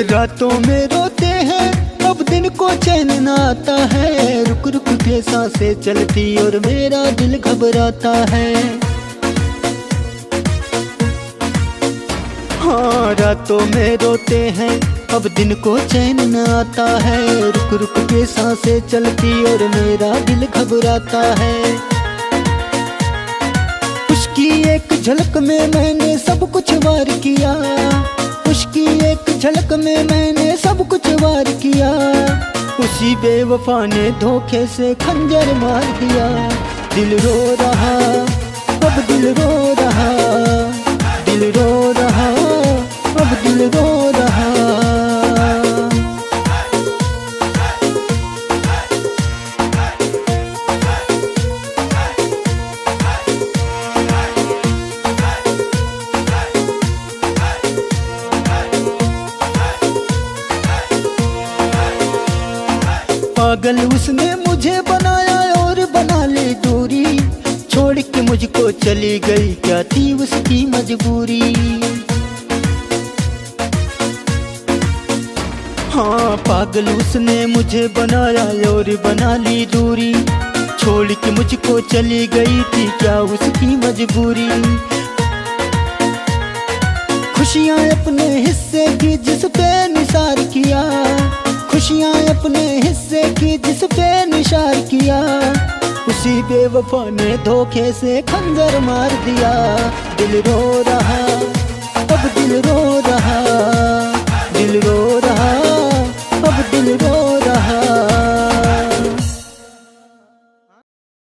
रातों में रोते हैं, अब दिन को चैन न आता है। रुक रुक के साँसें चलती और मेरा दिल घबराता है। हाँ रातों में रोते हैं, अब दिन को चैन न आता है। रुक रुक के साँसें चलती और मेरा दिल घबराता है। उसकी एक झलक में मैंने सब कुछ उसी बेवफा ने धोखे से खंजर मार दिया। दिल रो रहा पागल उसने मुझे बनाया और बना ली दूरी छोड़ के मुझको चली गई, क्या थी उसकी मजबूरी? हाँ पागल उसने मुझे बनाया और बना ली दूरी छोड़ के मुझको चली गई थी, क्या उसकी मजबूरी? खुशियाँ अपने हिस्से की जिस पे निसार किया, खुशियाँ अपने हिस्से की जिस पे निशार किया, उसी बेवफा ने धोखे से खंजर मार दिया। दिल रो रहा, अब दिल रो